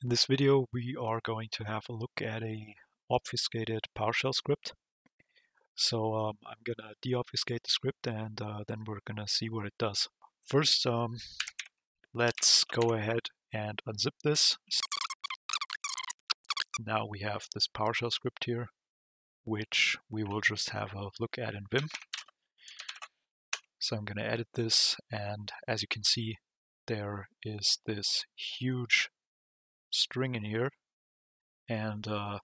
In this video we are going to have a look at a obfuscated PowerShell script. So um, I'm gonna deobfuscate the script and uh, then we're gonna see what it does. First um, let's go ahead and unzip this. Now we have this PowerShell script here which we will just have a look at in Vim. So I'm going to edit this and as you can see there is this huge string in here and uh,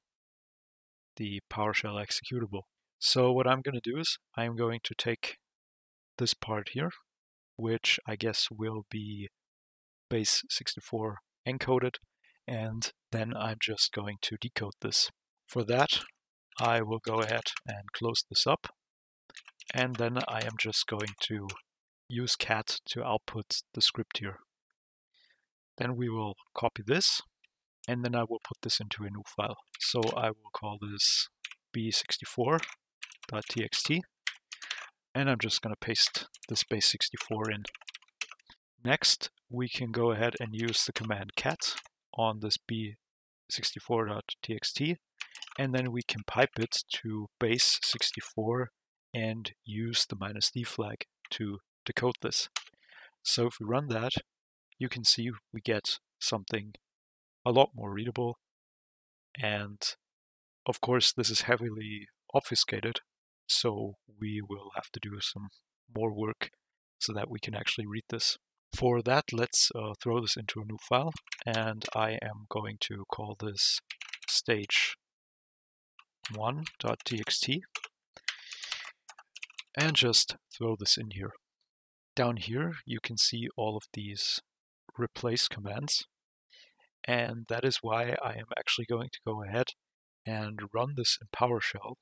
the PowerShell executable. So what I'm going to do is I'm going to take this part here, which I guess will be base 64 encoded, and then I'm just going to decode this. For that, I will go ahead and close this up, and then I am just going to use cat to output the script here. Then we will copy this and then I will put this into a new file. So I will call this b64.txt and I'm just going to paste this base64 in. Next, we can go ahead and use the command cat on this b64.txt and then we can pipe it to base64 and use the minus d flag to decode this. So if we run that, you can see we get something a lot more readable. And of course, this is heavily obfuscated, so we will have to do some more work so that we can actually read this. For that, let's uh, throw this into a new file, and I am going to call this stage1.txt and just throw this in here. Down here, you can see all of these replace commands. And that is why I am actually going to go ahead and run this in PowerShell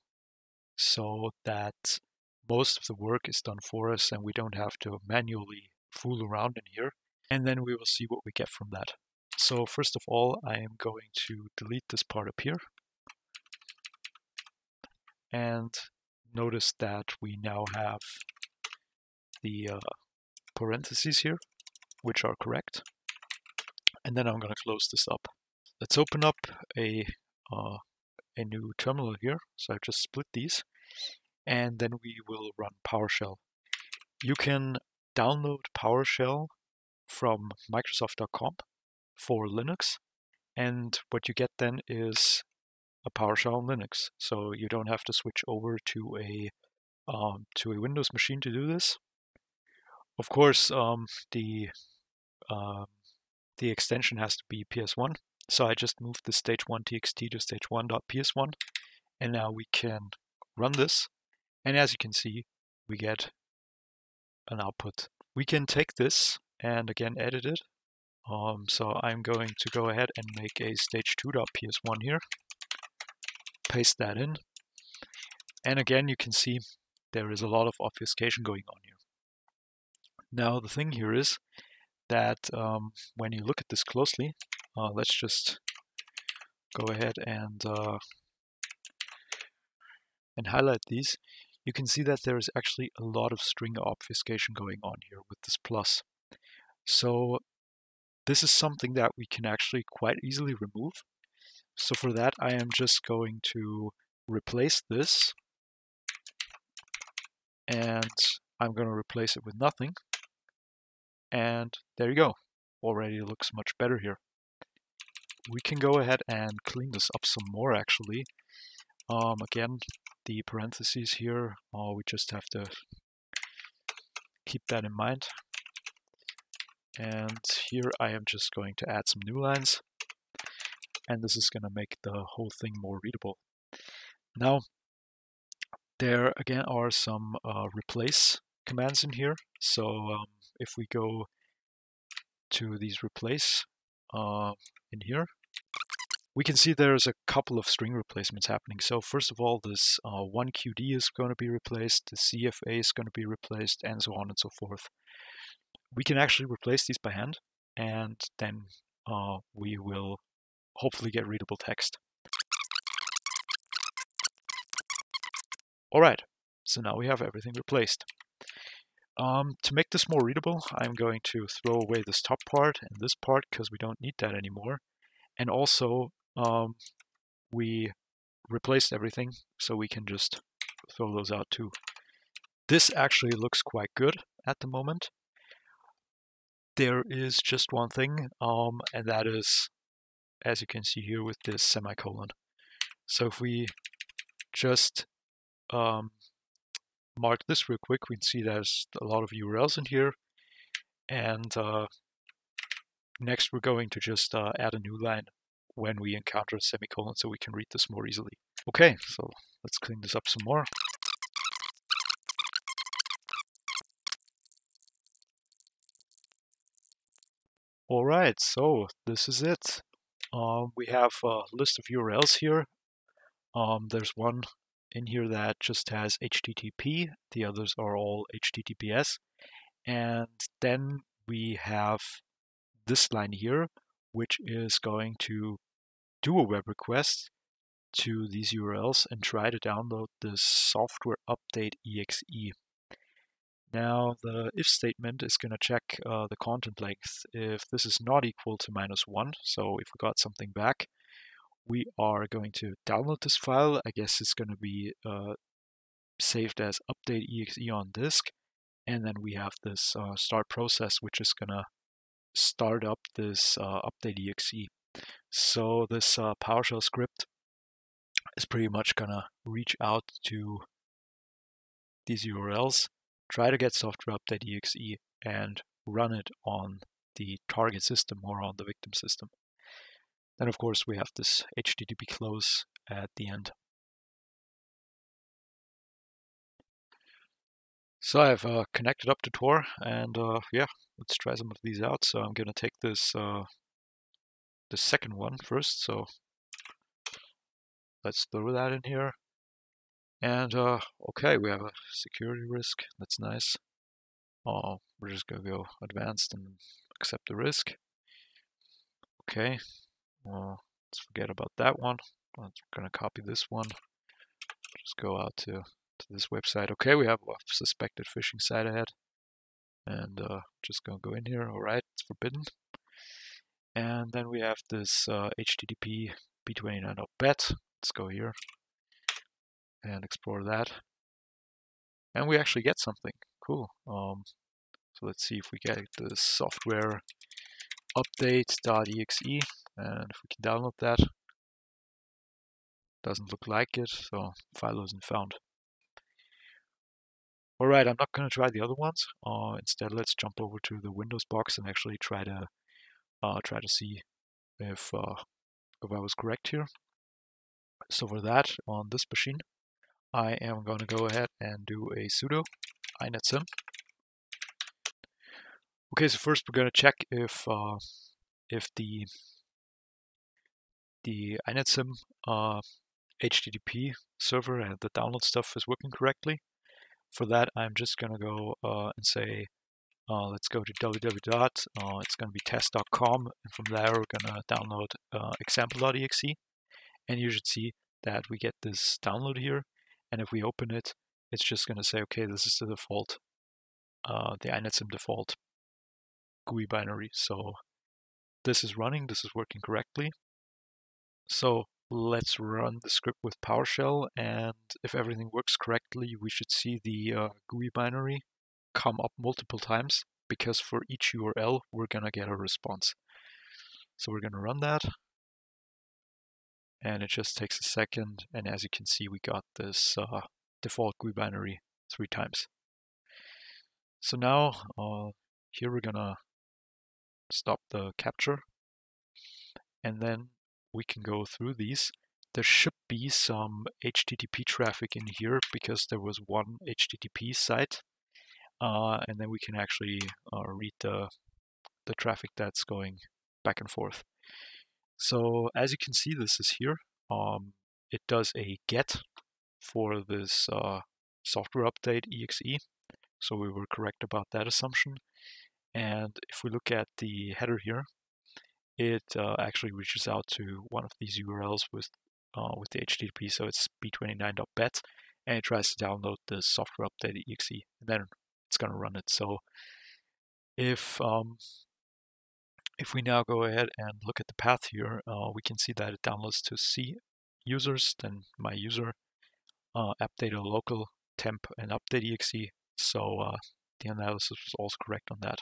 so that most of the work is done for us and we don't have to manually fool around in here. And then we will see what we get from that. So first of all, I am going to delete this part up here. And notice that we now have the uh, parentheses here, which are correct and then I'm going to close this up. Let's open up a, uh, a new terminal here. So I've just split these and then we will run PowerShell. You can download PowerShell from Microsoft.com for Linux and what you get then is a PowerShell Linux. So you don't have to switch over to a um, to a Windows machine to do this. Of course, um, the um, the extension has to be ps1. So I just moved the stage1 txt to stage1.ps1 and now we can run this and as you can see we get an output. We can take this and again edit it. Um, so I'm going to go ahead and make a stage2.ps1 here, paste that in, and again you can see there is a lot of obfuscation going on here. Now the thing here is that um, when you look at this closely, uh, let's just go ahead and uh, and highlight these, you can see that there is actually a lot of string obfuscation going on here with this plus. So this is something that we can actually quite easily remove. So for that, I am just going to replace this and I'm going to replace it with nothing. And there you go. Already looks much better here. We can go ahead and clean this up some more actually. Um, again, the parentheses here, uh, we just have to keep that in mind. And here I am just going to add some new lines. And this is going to make the whole thing more readable. Now, there again are some uh, replace commands in here. So um, if we go to these replace uh, in here, we can see there's a couple of string replacements happening. So first of all, this uh, 1QD is going to be replaced, the CFA is going to be replaced, and so on and so forth. We can actually replace these by hand, and then uh, we will hopefully get readable text. All right, so now we have everything replaced. Um, to make this more readable, I'm going to throw away this top part and this part because we don't need that anymore. And also, um, we replaced everything, so we can just throw those out too. This actually looks quite good at the moment. There is just one thing, um, and that is, as you can see here with this semicolon. So if we just um, mark this real quick, we can see there's a lot of URLs in here. And uh, next we're going to just uh, add a new line when we encounter a semicolon so we can read this more easily. Okay, so let's clean this up some more. All right, so this is it. Um, we have a list of URLs here. Um, there's one in here that just has HTTP. The others are all HTTPS. And then we have this line here, which is going to do a web request to these URLs and try to download the software update exe. Now the if statement is going to check uh, the content length. If this is not equal to minus one, so if we got something back, we are going to download this file. I guess it's going to be uh, saved as update exe on disk. And then we have this uh, start process, which is going to start up this uh, update exe. So this uh, PowerShell script is pretty much going to reach out to these URLs, try to get software update exe, and run it on the target system or on the victim system. Then of course we have this HTTP close at the end. So I've uh, connected up to Tor and uh, yeah, let's try some of these out. So I'm gonna take this uh, the second one first. So let's throw that in here. And uh, okay, we have a security risk. That's nice. Oh, we're just gonna go advanced and accept the risk. Okay, let's forget about that one. I'm gonna copy this one. Just go out to, to this website. Okay, we have a suspected phishing site ahead. And uh, just gonna go in here. All right, it's forbidden. And then we have this uh, HTTP b29.bet. Let's go here and explore that. And we actually get something. Cool. Um, so let's see if we get the software update.exe and if we can download that doesn't look like it so file wasn't found. All right i'm not going to try the other ones. Uh, instead let's jump over to the windows box and actually try to uh, try to see if uh, if i was correct here. So for that on this machine i am going to go ahead and do a sudo inetsim Okay, so first we're going to check if uh, if the the inetsim uh, HTTP server and the download stuff is working correctly. For that, I'm just going to go uh, and say, uh, let's go to www. Uh, it's going to be test.com, and from there we're going to download uh, example.exe, and you should see that we get this download here. And if we open it, it's just going to say, okay, this is the default, uh, the inetsim default GUI binary. So this is running, this is working correctly. So let's run the script with PowerShell and if everything works correctly, we should see the uh, GUI binary come up multiple times because for each URL, we're gonna get a response. So we're gonna run that and it just takes a second. And as you can see, we got this uh, default GUI binary three times. So now uh, here we're gonna stop the capture. And then we can go through these. There should be some HTTP traffic in here because there was one HTTP site. Uh, and then we can actually uh, read the, the traffic that's going back and forth. So as you can see, this is here. Um, it does a get for this uh, software update exe. So we were correct about that assumption. And if we look at the header here, it uh, actually reaches out to one of these URLs with uh, with the HTTP. So it's b29.bet, and it tries to download the software update exe, and then it's going to run it. So if um, If we now go ahead and look at the path here, uh, we can see that it downloads to C users, then my user, uh, app data local, temp, and update exe. So uh, the analysis was also correct on that.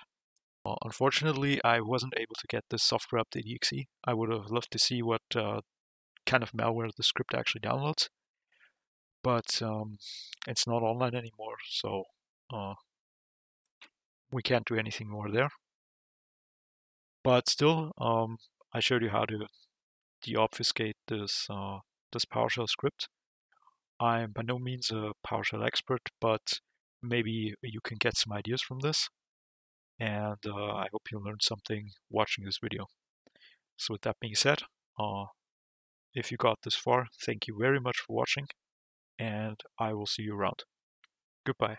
Uh, unfortunately, I wasn't able to get this software update exe. I would have loved to see what uh, kind of malware the script actually downloads, but um, it's not online anymore, so uh, we can't do anything more there. But still, um, I showed you how to deobfuscate this uh, this PowerShell script. I'm by no means a PowerShell expert, but maybe you can get some ideas from this. And uh, I hope you learned something watching this video. So with that being said, uh, if you got this far, thank you very much for watching, and I will see you around. Goodbye.